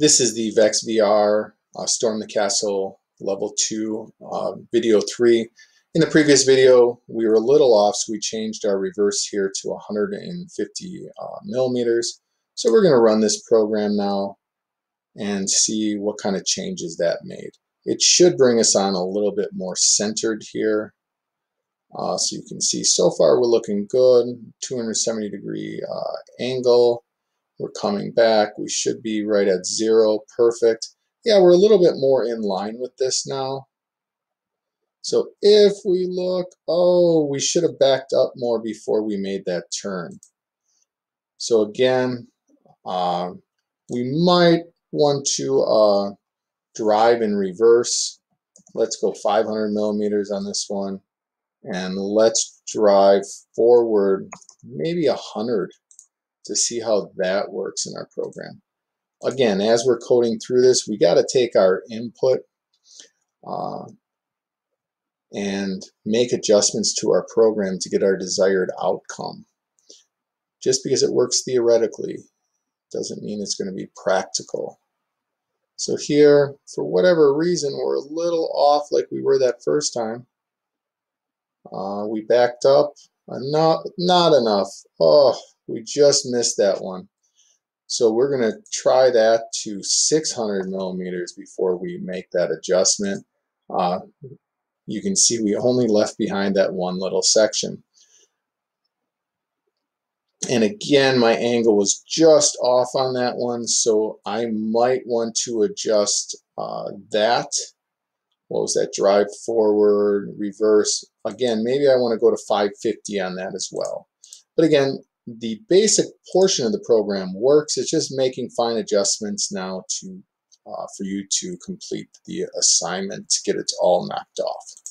This is the VEX VR uh, Storm the Castle Level 2 uh, Video 3. In the previous video, we were a little off, so we changed our reverse here to 150 uh, millimeters. So we're going to run this program now and see what kind of changes that made. It should bring us on a little bit more centered here. Uh, so you can see so far we're looking good, 270 degree uh, angle. We're coming back. We should be right at zero. Perfect. Yeah, we're a little bit more in line with this now. So if we look, oh, we should have backed up more before we made that turn. So again, uh, we might want to uh, drive in reverse. Let's go 500 millimeters on this one. And let's drive forward maybe 100 to see how that works in our program. Again, as we're coding through this, we got to take our input uh, and make adjustments to our program to get our desired outcome. Just because it works theoretically doesn't mean it's going to be practical. So here, for whatever reason, we're a little off like we were that first time. Uh, we backed up. Uh, not, not enough. Oh, we just missed that one. So we're going to try that to 600 millimeters before we make that adjustment. Uh, you can see we only left behind that one little section. And again, my angle was just off on that one, so I might want to adjust uh, that. What was that? Drive forward, reverse. Again, maybe I want to go to 550 on that as well. But again, the basic portion of the program works. It's just making fine adjustments now to uh, for you to complete the assignment to get it all knocked off.